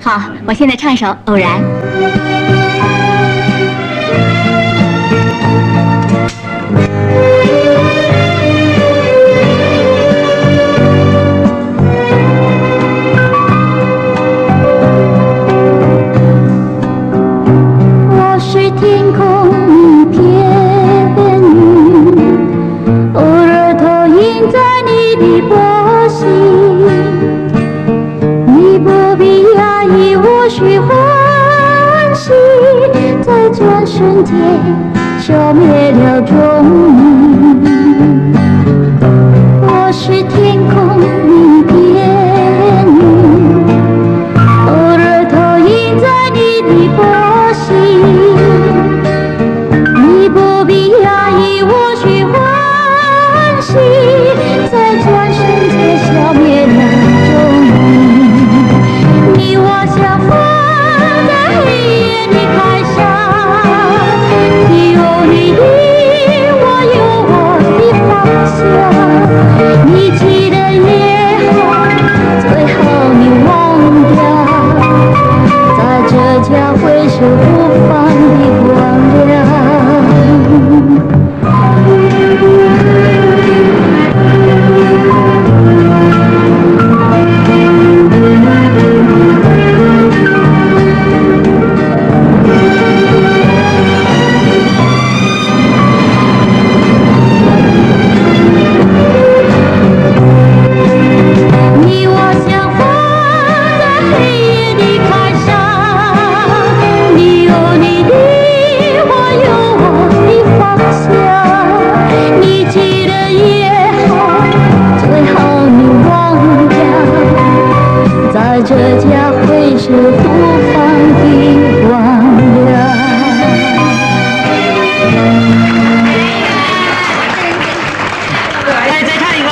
好，我现在唱一首《偶然》。我是天空一片云，偶投影在你的波心。也许欢喜在转瞬间消灭了捉无法遗忘了。来再一个